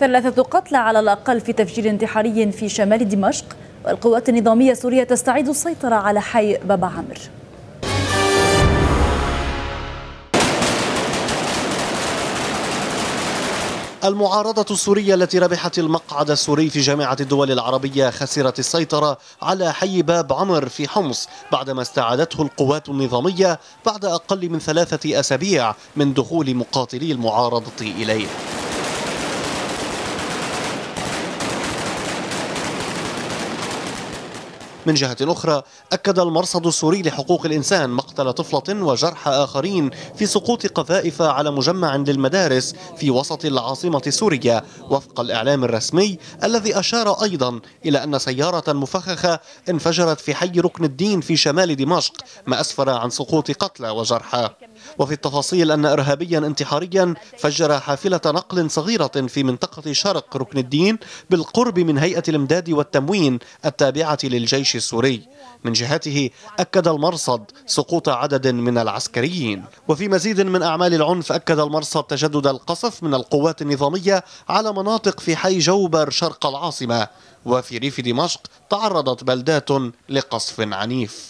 ثلاثة قتلى على الأقل في تفجير انتحاري في شمال دمشق والقوات النظامية السورية تستعيد السيطرة على حي بابا عامر المعارضة السورية التي ربحت المقعد السوري في جامعة الدول العربية خسرت السيطرة على حي باب عمر في حمص بعدما استعادته القوات النظامية بعد أقل من ثلاثة أسابيع من دخول مقاتلي المعارضة إليه. من جهة أخرى أكد المرصد السوري لحقوق الإنسان مقتل طفلة وجرح آخرين في سقوط قذائف على مجمع للمدارس في وسط العاصمة سوريا. وفق الإعلام الرسمي الذي أشار أيضا إلى أن سيارة مفخخة انفجرت في حي ركن الدين في شمال دمشق ما أسفر عن سقوط قتلى وجرحى. وفي التفاصيل أن إرهابيا انتحاريا فجر حافلة نقل صغيرة في منطقة شرق ركن الدين بالقرب من هيئة الإمداد والتموين التابعة للجيش السوري. من جهته أكد المرصد سقوط عدد من العسكريين. وفي مزيد من أعمال العنف أكد المرصد تجدد القصف من القوات النظامية على مناطق في حي جوبر شرق العاصمة. وفي ريف دمشق تعرضت بلدات لقصف عنيف.